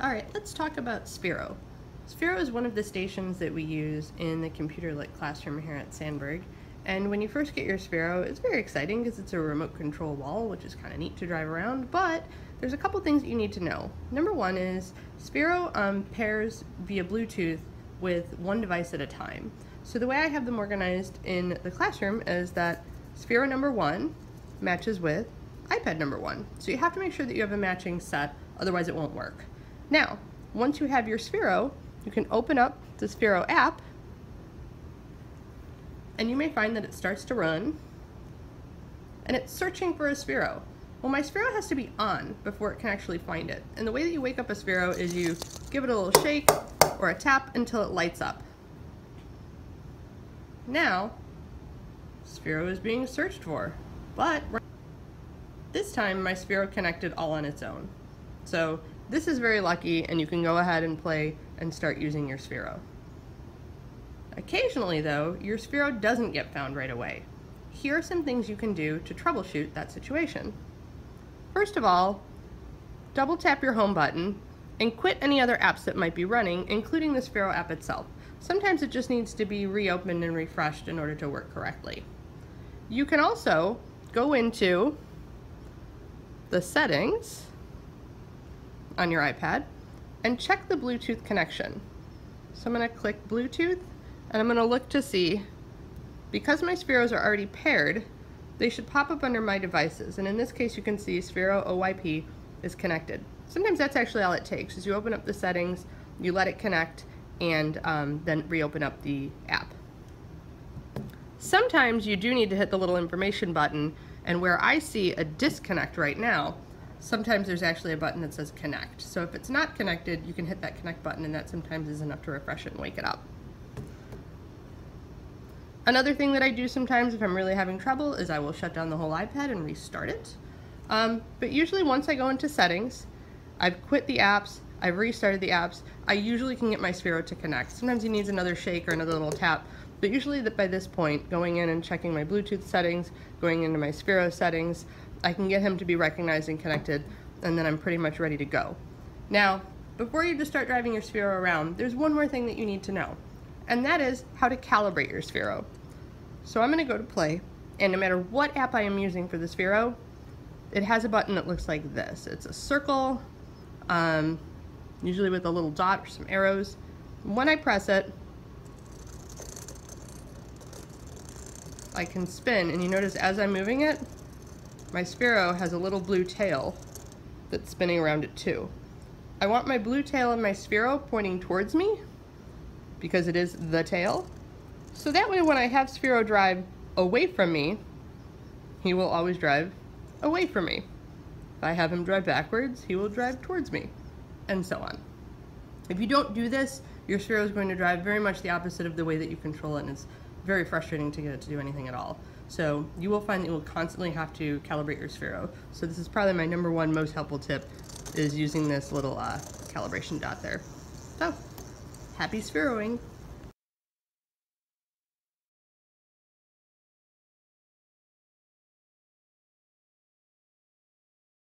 All right, let's talk about Sphero. Sphero is one of the stations that we use in the computer lit classroom here at Sandburg. And when you first get your Sphero, it's very exciting because it's a remote control wall, which is kind of neat to drive around, but there's a couple things that you need to know. Number one is Sphero um, pairs via Bluetooth with one device at a time. So the way I have them organized in the classroom is that Sphero number one matches with iPad number one. So you have to make sure that you have a matching set, otherwise it won't work. Now, once you have your Sphero, you can open up the Sphero app and you may find that it starts to run and it's searching for a Sphero. Well, my Sphero has to be on before it can actually find it. And the way that you wake up a Sphero is you give it a little shake or a tap until it lights up. Now, Sphero is being searched for, but this time my Sphero connected all on its own. So this is very lucky and you can go ahead and play and start using your Sphero. Occasionally though, your Sphero doesn't get found right away. Here are some things you can do to troubleshoot that situation. First of all, double tap your home button and quit any other apps that might be running, including the Sphero app itself. Sometimes it just needs to be reopened and refreshed in order to work correctly. You can also go into the settings on your iPad and check the Bluetooth connection. So I'm going to click Bluetooth and I'm going to look to see, because my Spheros are already paired, they should pop up under my devices. And in this case you can see Sphero OYP is connected. Sometimes that's actually all it takes, is you open up the settings, you let it connect, and um, then reopen up the app. Sometimes you do need to hit the little information button, and where I see a disconnect right now, sometimes there's actually a button that says connect. So if it's not connected, you can hit that connect button and that sometimes is enough to refresh it and wake it up. Another thing that I do sometimes if I'm really having trouble is I will shut down the whole iPad and restart it. Um, but usually once I go into settings, I've quit the apps, I've restarted the apps, I usually can get my Sphero to connect. Sometimes he needs another shake or another little tap, but usually by this point, going in and checking my Bluetooth settings, going into my Sphero settings, I can get him to be recognized and connected, and then I'm pretty much ready to go. Now, before you just start driving your Sphero around, there's one more thing that you need to know, and that is how to calibrate your Sphero. So I'm gonna go to play, and no matter what app I am using for the Sphero, it has a button that looks like this. It's a circle, um, usually with a little dot or some arrows. When I press it, I can spin, and you notice as I'm moving it, my Sphero has a little blue tail that's spinning around it too. I want my blue tail and my Sphero pointing towards me because it is the tail. So that way when I have Sphero drive away from me, he will always drive away from me. If I have him drive backwards, he will drive towards me, and so on. If you don't do this, your Sphero is going to drive very much the opposite of the way that you control it, and it's very frustrating to get it to do anything at all. So you will find that you will constantly have to calibrate your Sphero. So this is probably my number one most helpful tip is using this little uh, calibration dot there. So, happy Spheroing!